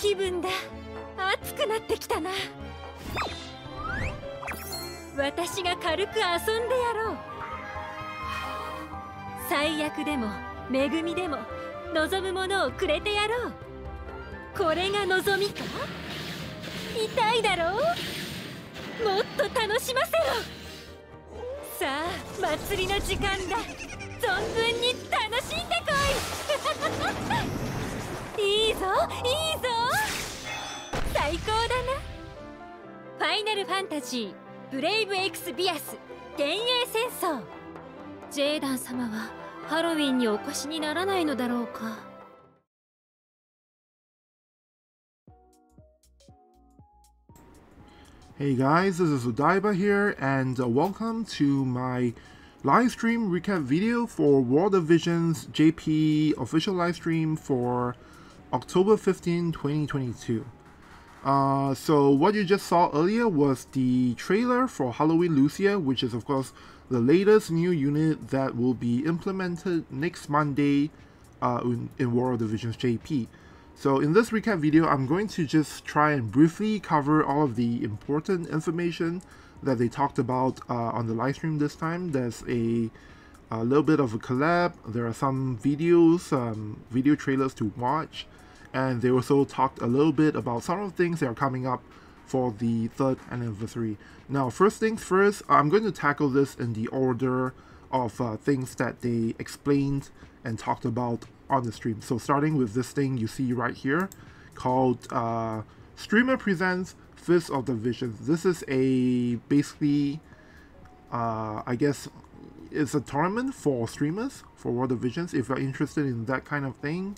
気分だ。熱くなってきたな。私が軽く遊んでやろう。最悪でも恵みでも望むものをくれてやろう。これが望みか？痛いだろう？もっと楽しませろ。さあ祭りの時間だ。存分に楽しんでこい。いいぞいいぞ最高だなファイナルファンタジーブレイブエクスビアス幻影戦争ジェーダン様はハロウィンにお越しにならないのだろうか Hey guys, this is Odaiba here, and welcome to my live stream recap video for World of Visions JP official live stream for October 15, 2022. Uh, so what you just saw earlier was the trailer for Halloween Lu'cia, which is of course the latest new unit that will be implemented next Monday uh, in, in War of the Visions JP. So in this recap video, I'm going to just try and briefly cover all of the important information that they talked about uh, on the live stream this time. There's a, a, little bit of a collab, there are some videos, um, video trailers to watch, and they also talked a little bit about some of the things that are coming up for the third anniversary. Now, first things first, I'm going to tackle this in the order of uh, things that they explained and talked about on the stream. So starting with this thing you see right here called uh, Streamer Presents Feast of the Visions. This is a basically, uh, I guess, it's a tournament for streamers for War of the Visions. If you're interested in that kind of thing,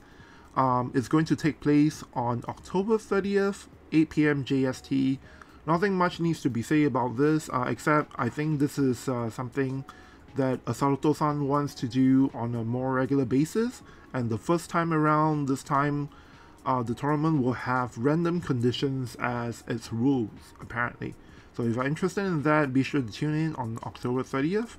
um, it's going to take place on October 30th, 8 p.m. JST. Nothing much needs to be said about this, uh, except I think this is uh, something that Asaruto-san wants to do on a more regular basis. And the first time around, this time, uh, the tournament will have random conditions as its rules, apparently. So if you're interested in that, be sure to tune in on October 30th.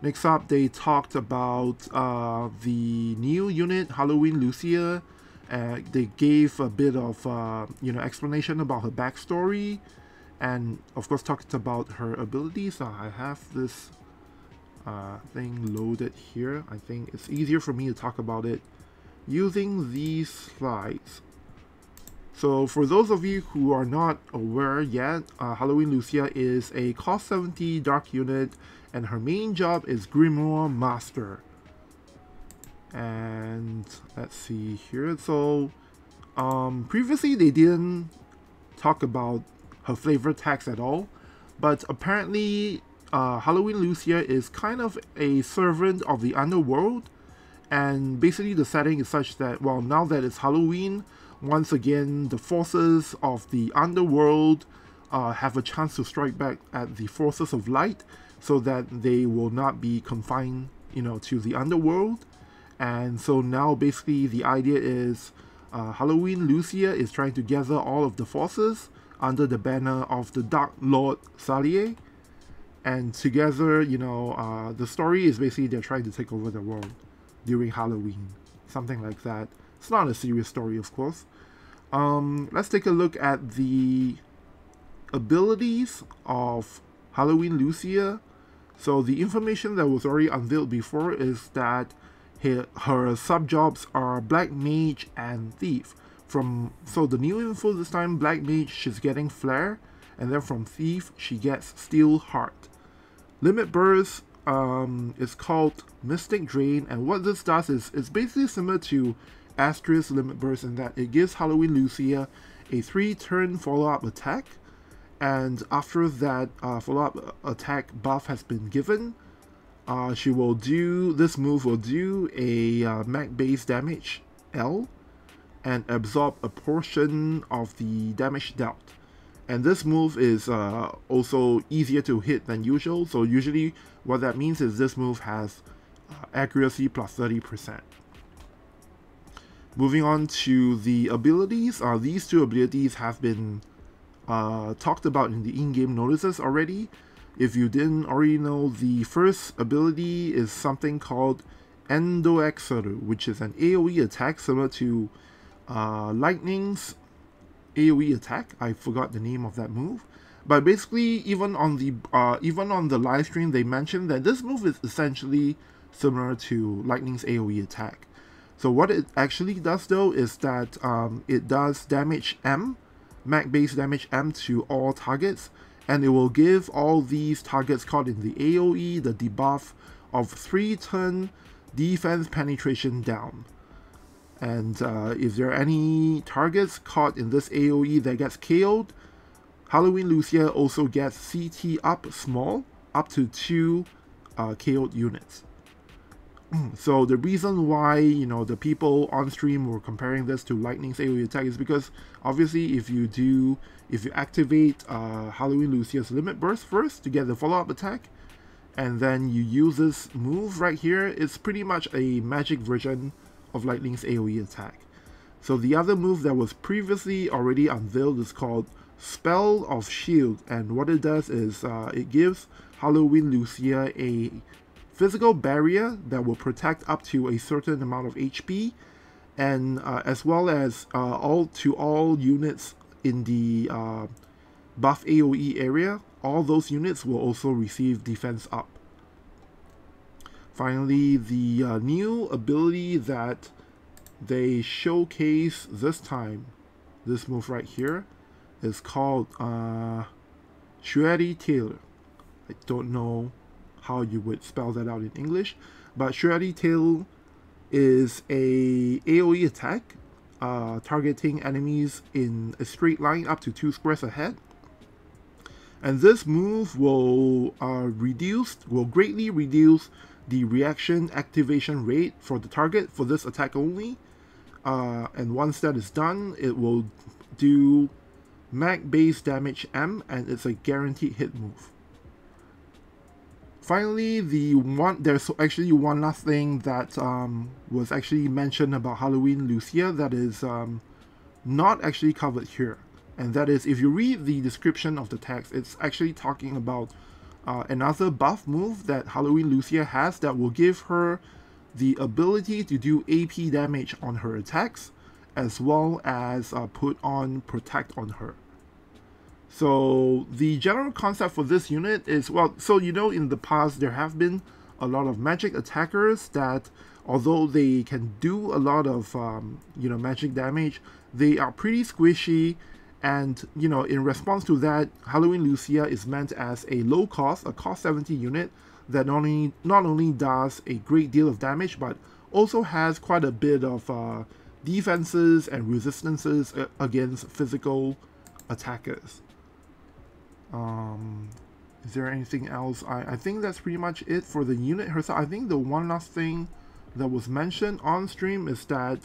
Next up, they talked about uh, the new unit, Halloween Lu'cia. Uh, they gave a bit of, uh, you know, explanation about her backstory. And, of course, talked about her abilities. I have this uh, thing loaded here. I think it's easier for me to talk about it using these slides. So for those of you who are not aware yet, uh, Halloween Lu'cia is a cost 70 dark unit and her main job is Grimoire Master. And let's see here. So um, previously they didn't talk about her flavor text at all, but apparently uh, Halloween Lu'cia is kind of a servant of the underworld, and basically the setting is such that, well, now that it's Halloween, once again the forces of the underworld uh, have a chance to strike back at the forces of light, so that they will not be confined, you know, to the underworld. And so now basically the idea is uh, Halloween Lu'cia is trying to gather all of the forces under the banner of the Dark Lord Salire and together, you know, uh, the story is basically they're trying to take over the world during Halloween, something like that. It's not a serious story, of course. Um, let's take a look at the abilities of Halloween Lu'cia. So the information that was already unveiled before is that her, sub-jobs are Black Mage and Thief. From So the new info this time, Black Mage, she's getting Flare, and then from Thief, she gets Steel Heart. Limit Burst um, is called Mystic Drain, and what this does is it's basically similar to Astraeus Limit Burst in that it gives Halloween Lu'cia a 3-turn follow-up attack, and after that uh, follow-up attack buff has been given, uh, she will do, this move will do a uh, mag base damage L, and absorb a portion of the damage dealt. And this move is uh, also easier to hit than usual, so usually what that means is this move has uh, accuracy plus 30%. Moving on to the abilities, uh, these two abilities have been uh, talked about in the in-game notices already. If you didn't already know, the first ability is something called Endo Exoru, which is an AoE attack similar to uh, Lightning's AOE attack. I forgot the name of that move. But basically, even on the uh, even on the live stream, they mentioned that this move is essentially similar to Lightning's AOE attack. So what it actually does though is that um, it does damage M, mag base damage M to all targets, and it will give all these targets caught in the AoE the debuff of 3 turn defense penetration down. And uh, if there are any targets caught in this AoE that gets KO'd, Halloween Lucia also gets CT up small, up to 2 uh, KO'd units. so the reason why you know the people on stream were comparing this to Lightning's AoE attack is because obviously if you do if you activate uh, Halloween Lu'cia's limit burst first to get the follow-up attack and then you use this move right here it's pretty much a magic version of Lightning's AoE attack. So the other move that was previously already unveiled is called Spell of Shield and what it does is uh, it gives Halloween Lucia a physical barrier that will protect up to a certain amount of HP, and uh, as well as uh, all to all units in the uh, buff AoE area, all those units will also receive defense up. Finally, the uh, new ability that they showcase this time, this move right here, is called uh, Tail. I don't know how you would spell that out in English. But Shreddy Tail is a AoE attack uh, targeting enemies in a straight line up to two squares ahead. And this move will uh, reduce, will greatly reduce the reaction activation rate for the target for this attack only. Uh, and once that is done, it will do mag base damage M and it's a guaranteed hit move. Finally, the one there's actually one last thing that um, was actually mentioned about Halloween Lu'cia that is um, not actually covered here, and that is if you read the description of the text, it's actually talking about uh, another buff move that Halloween Lu'cia has that will give her the ability to do AP damage on her attacks, as well as uh, put on Protect on her. So the general concept for this unit is, well, so you know in the past there have been a lot of magic attackers that although they can do a lot of, um, you know, magic damage, they are pretty squishy and, you know, in response to that, Halloween Lu'cia is meant as a low cost, a cost 70 unit that not only, not only does a great deal of damage, but also has quite a bit of uh, defenses and resistances uh, against physical attackers. Um, is there anything else? I, I think that's pretty much it for the unit herself. I think the one last thing that was mentioned on stream is that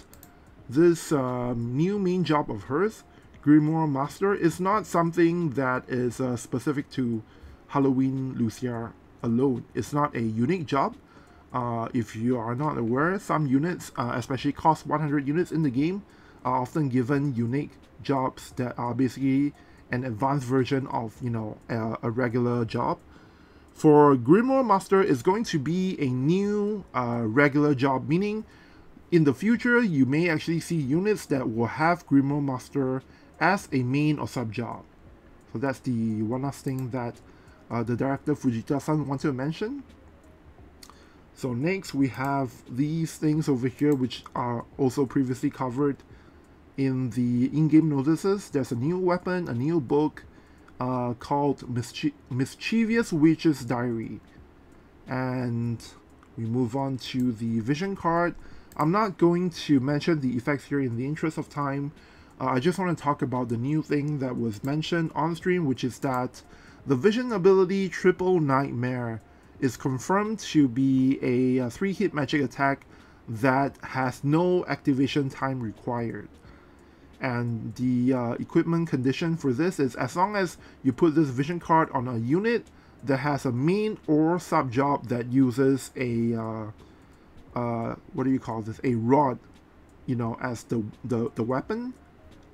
this um, new main job of hers, Grimoire Master, is not something that is uh, specific to Halloween Lu'cia alone. It's not a unique job. Uh, if you are not aware, some units, uh, especially cost 100 units in the game, are often given unique jobs that are basically an advanced version of you know a, a regular job. For Grimoire Master is going to be a new uh, regular job, meaning in the future you may actually see units that will have Grimoire Master as a main or sub job. So that's the one last thing that uh, the director Fujita-san wanted to mention. So next we have these things over here which are also previously covered in the in-game notices, there's a new weapon, a new book uh, called Mischie Mischievous Witch's Diary. And we move on to the vision card. I'm not going to mention the effects here in the interest of time. Uh, I just want to talk about the new thing that was mentioned on stream, which is that the vision ability Triple Nightmare is confirmed to be a, a three-hit magic attack that has no activation time required and the uh, equipment condition for this is as long as you put this vision card on a unit that has a main or sub job that uses a uh, uh, what do you call this? A rod you know as the the, the weapon.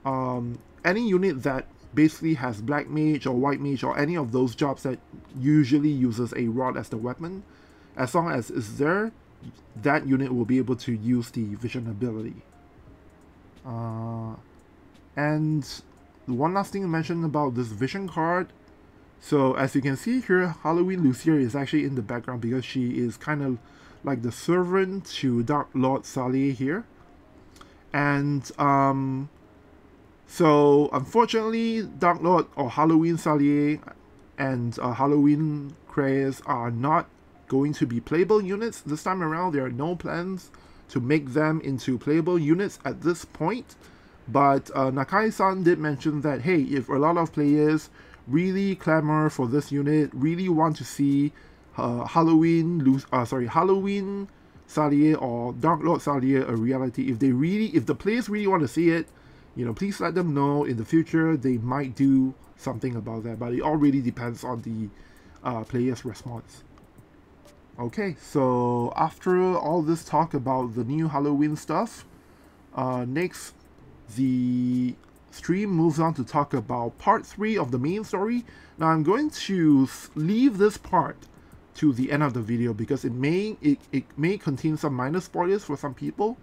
Um, any unit that basically has black mage or white mage or any of those jobs that usually uses a rod as the weapon as long as it's there that unit will be able to use the vision ability. Uh, and one last thing to mention about this vision card. So as you can see here, Halloween Lu'cia is actually in the background because she is kind of like the servant to Dark Lord Salire here. And um, so unfortunately, Dark Lord or Halloween Salire and uh, Halloween Craze are not going to be playable units this time around. There are no plans to make them into playable units at this point. But uh, Nakai-san did mention that, hey, if a lot of players really clamor for this unit, really want to see uh, Halloween, uh, sorry, Halloween Salire or Dark Lord Salire a reality, if they really, if the players really want to see it, you know, please let them know in the future they might do something about that. But it all really depends on the uh, players' response. Okay, so after all this talk about the new Halloween stuff, uh, next the stream moves on to talk about part 3 of the main story. Now I'm going to leave this part to the end of the video because it may it, it may contain some minor spoilers for some people.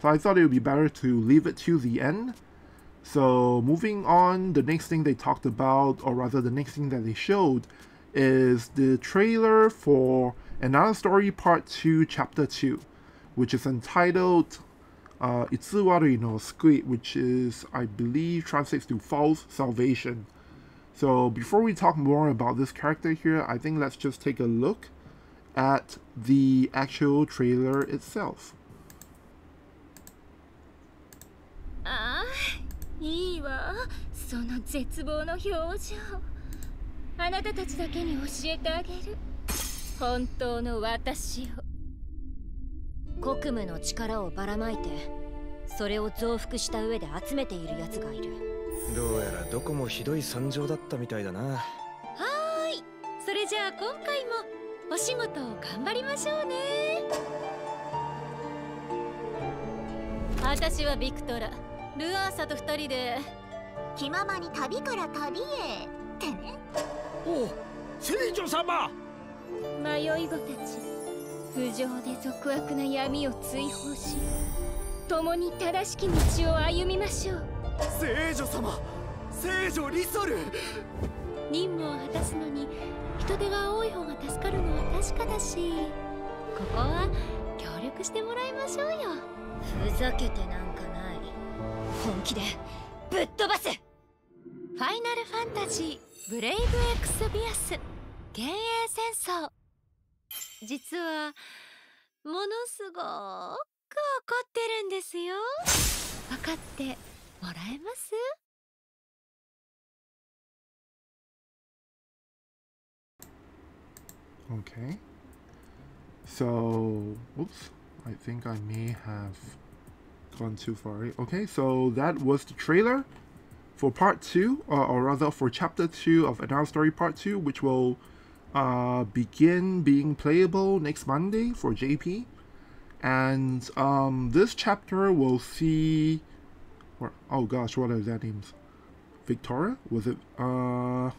So I thought it would be better to leave it to the end. So moving on, the next thing they talked about, or rather the next thing that they showed, is the trailer for Another Story Part 2 Chapter 2, which is entitled uh, Itsuwari no Sukui, which is, I believe, translates to false salvation. So before we talk more about this character here, I think let's just take a look at the actual trailer itself. ああいいわその絶望の表情あなたたちだけに教えてあげる本当の私を 国務の力をばらまいてそれを増幅した上で集めている奴がいる。どうやらどこもひどい惨状だったみたいだな。はーい。それじゃあ今回もお仕事を頑張りましょうね。私はビクトラ。ルアーサと二人で。気ままに旅から旅へ。ってね。お聖女様。迷い子たち無情で俗悪な闇を追放し共に正しき道を歩みましょう。聖女様聖女リソル。任務を果たすのに人手が多い方が助かるのは確かだしここは協力してもらいましょうよ。ふざけてなんかない。本気でぶっ飛ばす。ファイナルファンタジーブレイブエクスビアス幻影戦争実はものすごく怒ってるんですよ分かってもらえます Okay. So, oops, I think I may have gone too far. Okay, so that was the trailer for part 2, or, or rather for chapter 2 of Another Story Part 2, which will uh, begin being playable next Monday for JP. And um, this chapter will see. oh gosh, what are their names? Victoria? Was it? Uh,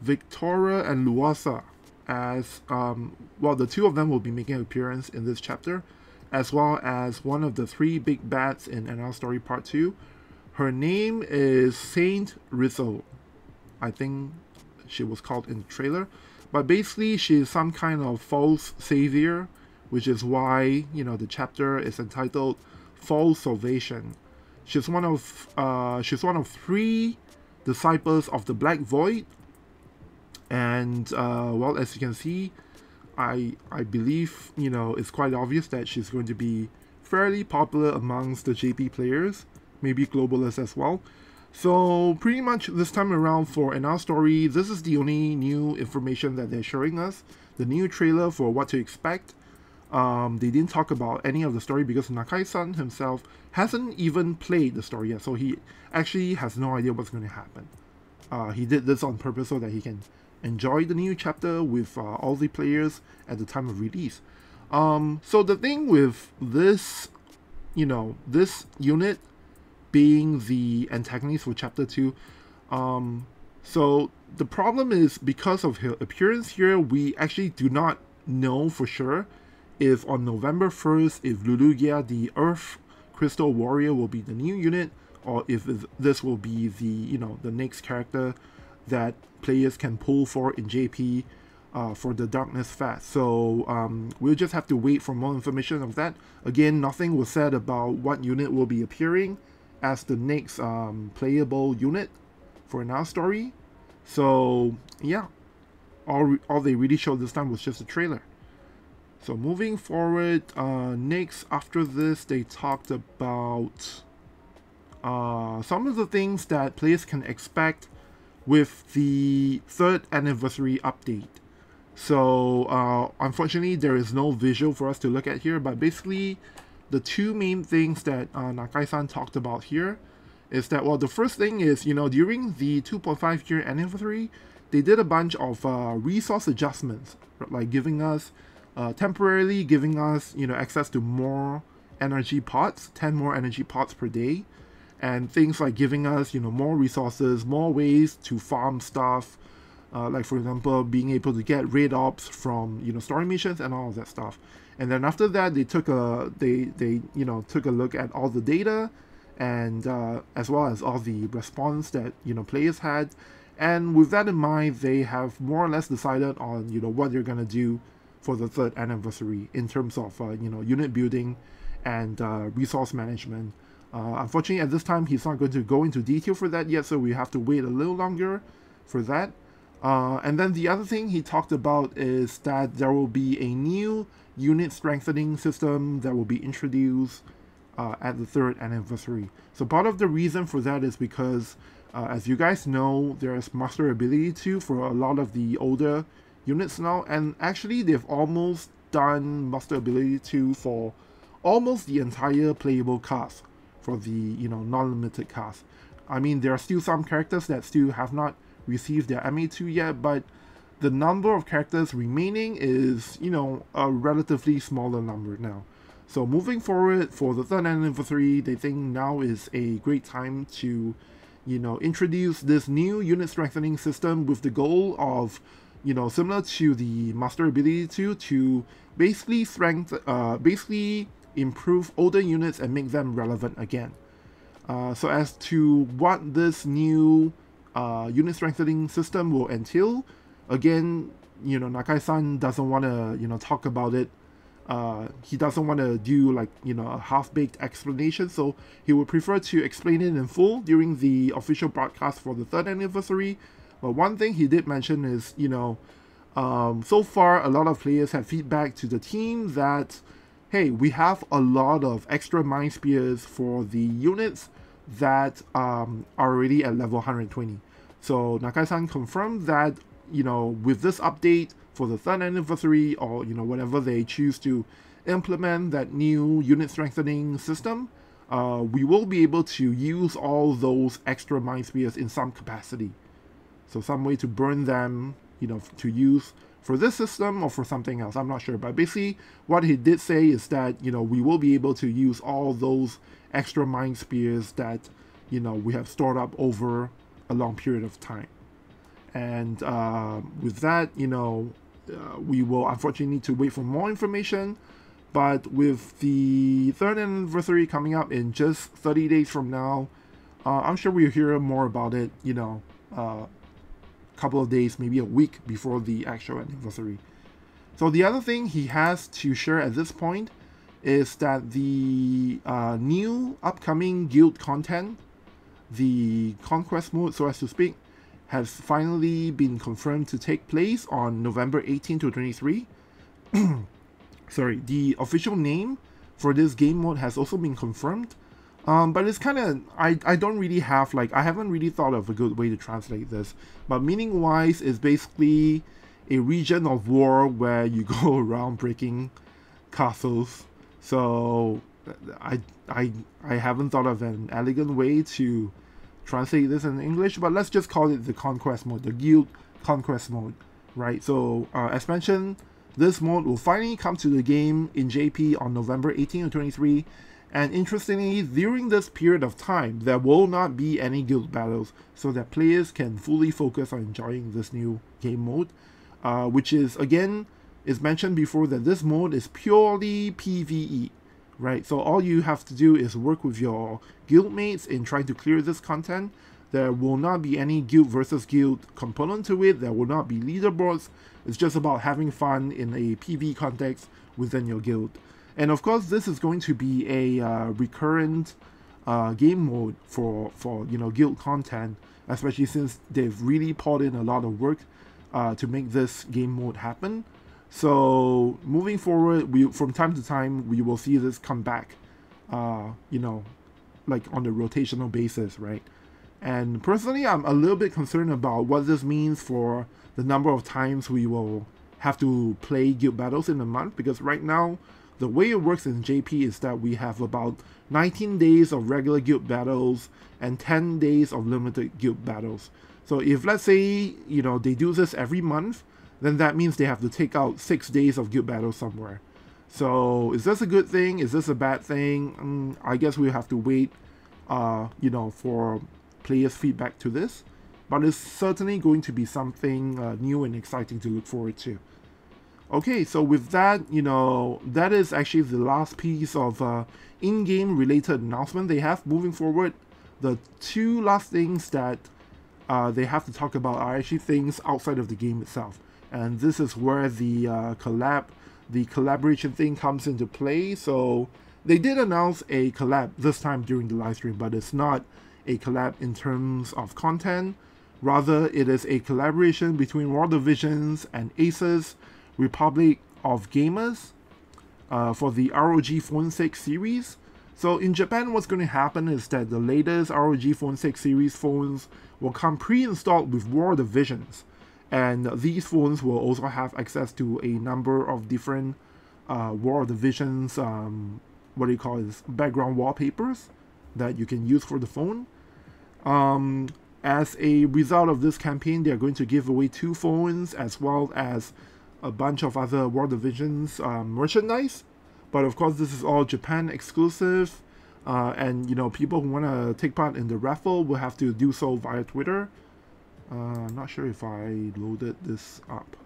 Victoria and Luasa. As um, well, the two of them will be making an appearance in this chapter, as well as one of the three big bats in Another Story Part 2. Her name is Saint Rizzo. I think she was called in the trailer. But basically, she's some kind of false savior, which is why, you know, the chapter is entitled False Salvation. She's one of uh, she's one of three disciples of the Black Void. And uh, well, as you can see, I I believe you know it's quite obvious that she's going to be fairly popular amongst the JP players, maybe globalists as well. So pretty much this time around for Another Story, this is the only new information that they're showing us. The new trailer for what to expect. Um, they didn't talk about any of the story because Nakai-san himself hasn't even played the story yet, so he actually has no idea what's going to happen. Uh, he did this on purpose so that he can enjoy the new chapter with uh, all the players at the time of release. Um, so the thing with this, you know, this unit being the antagonist for chapter 2. Um, so the problem is because of her appearance here, we actually do not know for sure if on November 1st, if Lulugia, the Earth Crystal Warrior will be the new unit, or if this will be the you know the next character that players can pull for in JP uh, for the Darkness Fast. So um, we'll just have to wait for more information of that. Again, nothing was said about what unit will be appearing as the next um, playable unit for our story. So yeah, all, all they really showed this time was just a trailer. So moving forward, uh, next after this, they talked about uh, some of the things that players can expect with the third anniversary update. So uh, unfortunately, there is no visual for us to look at here, but basically, the two main things that uh, Nakai-san talked about here is that, well, the first thing is, you know, during the 2.5 year anniversary, they did a bunch of uh, resource adjustments, like giving us, uh, temporarily giving us, you know, access to more energy pots, 10 more energy pots per day, and things like giving us, you know, more resources, more ways to farm stuff, uh, like for example, being able to get raid ops from, you know, story missions and all of that stuff. And then after that, they took a, they, they, you know, took a look at all the data and uh, as well as all the response that, you know, players had and with that in mind, they have more or less decided on you know what they're gonna do for the third anniversary in terms of uh, you know unit building and uh, resource management. Uh, unfortunately, at this time, he's not going to go into detail for that yet, so we have to wait a little longer for that. Uh, and then the other thing he talked about is that there will be a new unit strengthening system that will be introduced uh, at the third anniversary. So part of the reason for that is because uh, as you guys know, there's Master Ability 2 for a lot of the older units now, and actually they've almost done Master Ability 2 for almost the entire playable cast for the, you know, non-limited cast. I mean, there are still some characters that still have not received their MA2 yet, but the number of characters remaining is, you know, a relatively smaller number now. So moving forward for the third anniversary, they think now is a great time to you know, introduce this new unit strengthening system with the goal of, you know, similar to the Master Ability 2, to basically strength, uh, basically improve older units and make them relevant again. Uh, so as to what this new uh, unit strengthening system will entail, again, you know, Nakai-san doesn't want to, you know, talk about it. Uh, he doesn't want to do like you know a half-baked explanation so he would prefer to explain it in full during the official broadcast for the third anniversary. But one thing he did mention is you know um, so far a lot of players have feedback to the team that hey we have a lot of extra mind spears for the units that um, are already at level 120 so nakai-san confirmed that you know with this update for the third anniversary or you know whatever they choose to implement that new unit strengthening system, uh, we will be able to use all those extra mind spears in some capacity. So some way to burn them, you know, to use for this system or for something else. I'm not sure, but basically what he did say is that you know we will be able to use all those extra mind spears that you know we have stored up over a long period of time. And uh, with that, you know, uh, we will unfortunately need to wait for more information. But with the third anniversary coming up in just 30 days from now, uh, I'm sure we'll hear more about it, you know, a uh, couple of days, maybe a week before the actual anniversary. So the other thing he has to share at this point is that the uh, new upcoming guild content, the conquest mode, so as to speak, has finally been confirmed to take place on November 18 to 23. Sorry, the official name for this game mode has also been confirmed. Um, but it's kind of, I, I don't really have, like, I haven't really thought of a good way to translate this. But meaning wise, is basically a region of war where you go around breaking castles. So I, I, I haven't thought of an elegant way to translate this in English, but let's just call it the conquest mode, the guild conquest mode, right? So uh, as mentioned, this mode will finally come to the game in JP on November 18 or 23, and interestingly, during this period of time, there will not be any guild battles, so that players can fully focus on enjoying this new game mode, uh, which is, again, is mentioned before that this mode is purely PvE, right? So all you have to do is work with your guildmates in trying to clear this content. There will not be any guild versus guild component to it. There will not be leaderboards. It's just about having fun in a PV context within your guild. And of course, this is going to be a uh, recurrent uh, game mode for for you know guild content, especially since they've really poured in a lot of work uh, to make this game mode happen. So moving forward, we from time to time we will see this come back, uh, you know, like on the rotational basis, right? And personally, I'm a little bit concerned about what this means for the number of times we will have to play guild battles in a month because right now the way it works in JP is that we have about 19 days of regular guild battles and 10 days of limited guild battles. So if let's say, you know, they do this every month, then that means they have to take out 6 days of guild battles somewhere. So is this a good thing? Is this a bad thing? Mm, I guess we have to wait, uh, you know, for players' feedback to this. But it's certainly going to be something uh, new and exciting to look forward to. Okay, so with that, you know, that is actually the last piece of uh, in-game related announcement they have moving forward. The two last things that uh, they have to talk about are actually things outside of the game itself. And this is where the uh, collab, the collaboration thing comes into play. So they did announce a collab this time during the live stream, but it's not a collab in terms of content. Rather, it is a collaboration between War of the Visions and Asus Republic of Gamers uh, for the ROG Phone 6 series. So in Japan, what's going to happen is that the latest ROG Phone 6 series phones will come pre-installed with War of the Visions. And these phones will also have access to a number of different uh, World Visions, um, what do you call it, background wallpapers that you can use for the phone. Um, as a result of this campaign, they're going to give away two phones as well as a bunch of other World Visions um, merchandise. But of course, this is all Japan exclusive. Uh, and you know, people who want to take part in the raffle will have to do so via Twitter. Uh, I'm not sure if I loaded this up.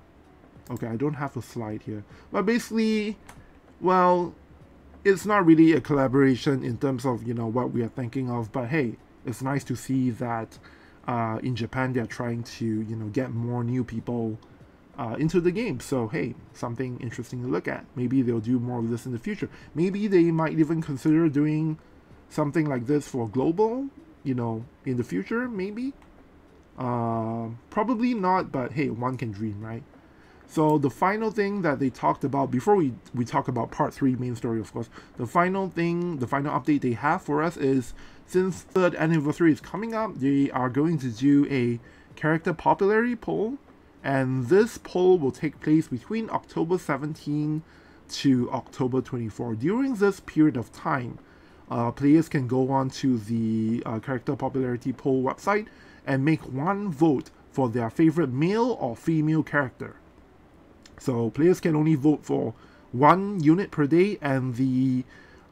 Okay, I don't have a slide here. But basically, well, it's not really a collaboration in terms of, you know, what we are thinking of. But hey, it's nice to see that uh, in Japan they're trying to, you know, get more new people uh, into the game. So hey, something interesting to look at. Maybe they'll do more of this in the future. Maybe they might even consider doing something like this for global. You know, in the future, maybe. Uh, probably not, but hey, one can dream, right? So the final thing that they talked about before we we talk about part three main story, of course. The final thing, the final update they have for us is since third anniversary is coming up, they are going to do a character popularity poll and this poll will take place between October 17 to October 24. During this period of time, uh, players can go on to the uh, character popularity poll website and make one vote for their favorite male or female character. So players can only vote for one unit per day, and the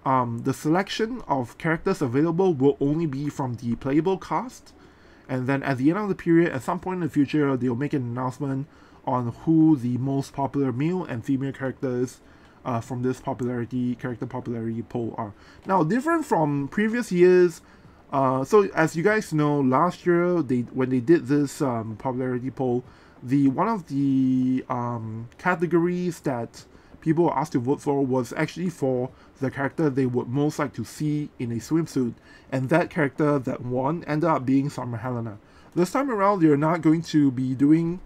um, the selection of characters available will only be from the playable cast and then at the end of the period, at some point in the future, they'll make an announcement on who the most popular male and female characters uh, from this popularity character popularity poll are. Now, different from previous years. Uh, so as you guys know, last year they when they did this um, popularity poll, the one of the um, categories that people were asked to vote for was actually for the character they would most like to see in a swimsuit, and that character that won ended up being Summer Helena. This time around, they're not going to be doing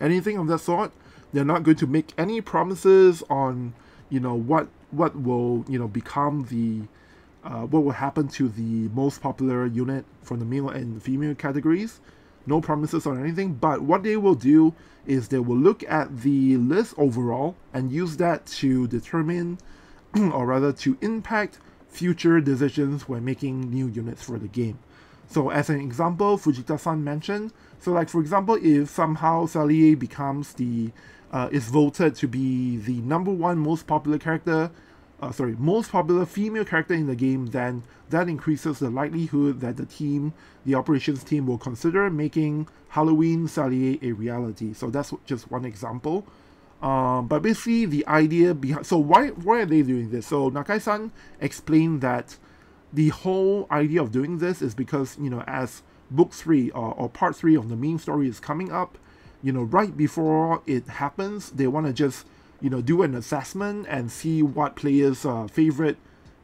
anything of that sort. They're not going to make any promises on, you know, what what will you know become the uh, what will happen to the most popular unit from the male and female categories no promises on anything, but what they will do is they will look at the list overall and use that to determine, or rather to impact future decisions when making new units for the game. So as an example, Fujita-san mentioned, so like for example, if somehow Salire becomes the, uh, is voted to be the number one most popular character uh, sorry, most popular female character in the game, then that increases the likelihood that the team, the operations team, will consider making Halloween Salire a reality. So that's just one example. Um, but basically, the idea behind so why why are they doing this? So Nakai-san explained that the whole idea of doing this is because you know as book three or, or part three of the main story is coming up, you know right before it happens, they want to just you know do an assessment and see what players' uh, favorite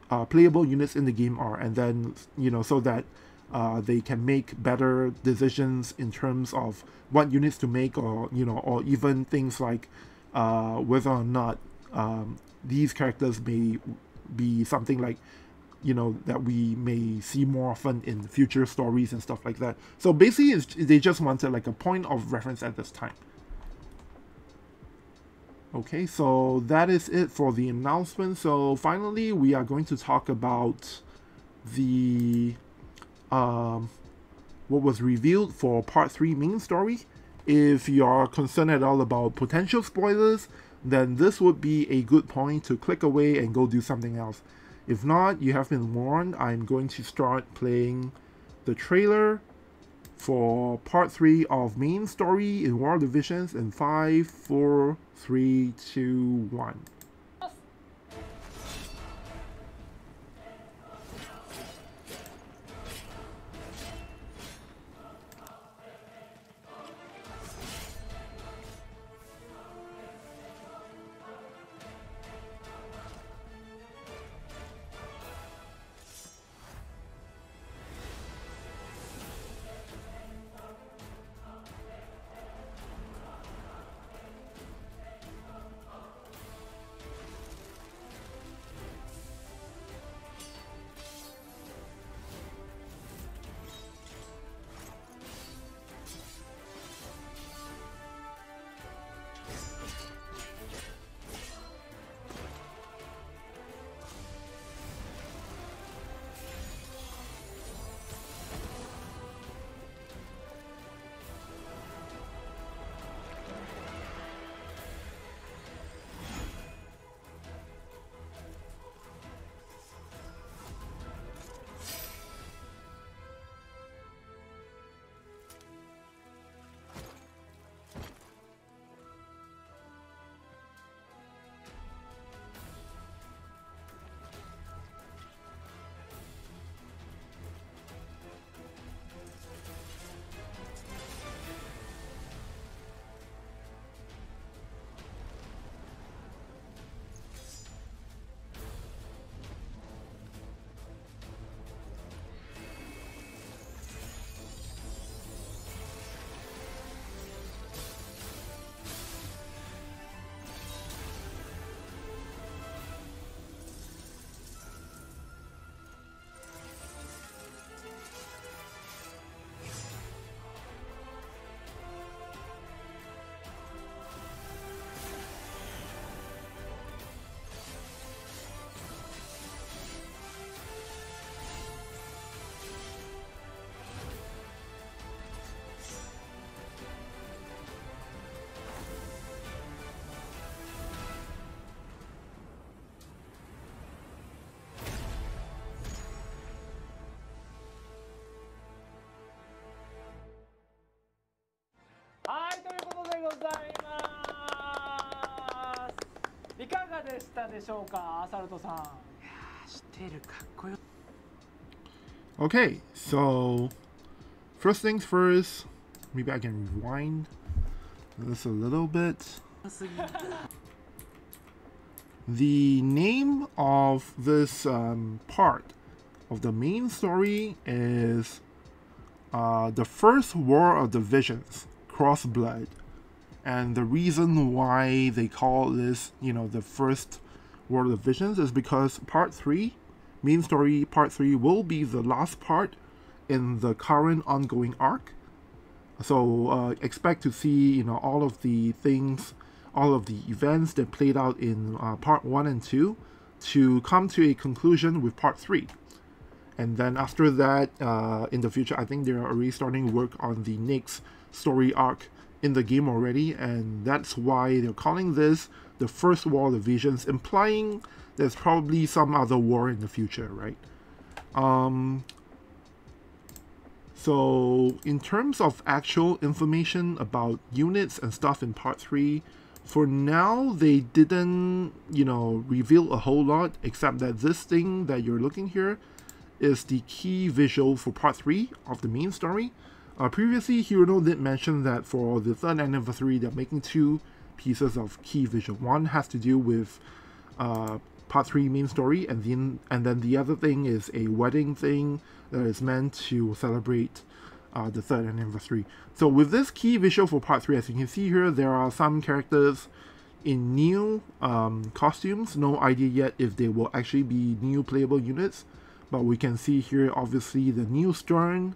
uh, playable units in the game are, and then you know so that uh, they can make better decisions in terms of what units to make, or you know, or even things like uh, whether or not um, these characters may be something like you know that we may see more often in future stories and stuff like that. So basically, they just wanted like a point of reference at this time. Okay, so that is it for the announcement. So finally, we are going to talk about the um, what was revealed for part 3 main story. If you are concerned at all about potential spoilers, then this would be a good point to click away and go do something else. If not, you have been warned, I'm going to start playing the trailer for part 3 of main story in World Divisions in 5, 4, 3, 2, 1. Okay, so first things first, maybe I can rewind this a little bit. the name of this um, part of the main story is uh, the first War of the Visions, Crossblood. And the reason why they call this, you know, the first War of the Visions is because part 3 main story part 3 will be the last part in the current ongoing arc. So uh, expect to see, you know, all of the things, all of the events that played out in uh, part 1 and 2 to come to a conclusion with part 3. And then after that, uh, in the future, I think they're already starting work on the next story arc in the game already, and that's why they're calling this the first War of visions, implying there's probably some other war in the future, right? Um, so in terms of actual information about units and stuff in part 3, for now, they didn't, you know, reveal a whole lot, except that this thing that you're looking here is the key visual for part 3 of the main story. Uh, previously, Hirono did mention that for the third anniversary, they're making two pieces of key visual. One has to do with uh, part 3 main story, and then, and then the other thing is a wedding thing that is meant to celebrate uh, the third anniversary. So with this key visual for part 3, as you can see here, there are some characters in new um, costumes. No idea yet if they will actually be new playable units, but we can see here obviously the new Sterne,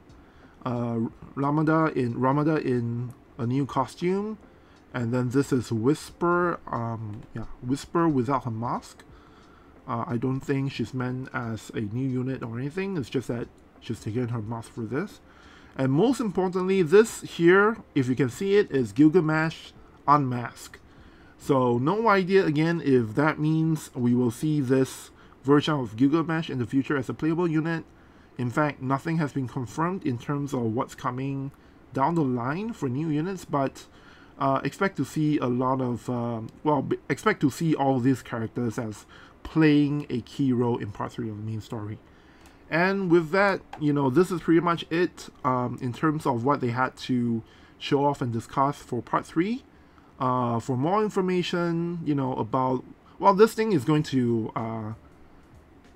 uh, Ramada in Ramada in a new costume, and then this is Whisper, um, yeah, Whisper without her mask. Uh, I don't think she's meant as a new unit or anything. It's just that she's taken her mask for this. And most importantly, this here, if you can see it, is Gilgamesh Unmasked. So no idea again if that means we will see this version of Gilgamesh in the future as a playable unit. In fact, nothing has been confirmed in terms of what's coming down the line for new units, but uh, expect to see a lot of, um, well, expect to see all these characters as playing a key role in part 3 of the main story. And with that, you know, this is pretty much it um, in terms of what they had to show off and discuss for part 3. Uh, for more information, you know, about, well, this thing is going to uh,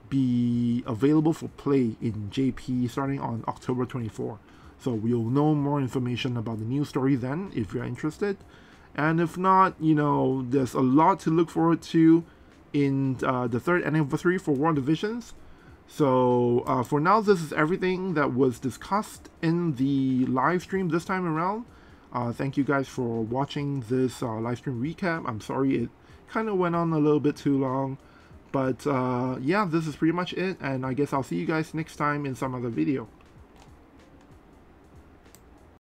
be available for play in JP starting on October 24. So we'll know more information about the new story then if you're interested. And if not, you know, there's a lot to look forward to in uh, the third anniversary for War of the Visions. So uh, for now, this is everything that was discussed in the live stream this time around. Uh, thank you guys for watching this uh, live stream recap. I'm sorry it kind of went on a little bit too long. But uh, yeah, this is pretty much it, and I guess I'll see you guys next time in some other video.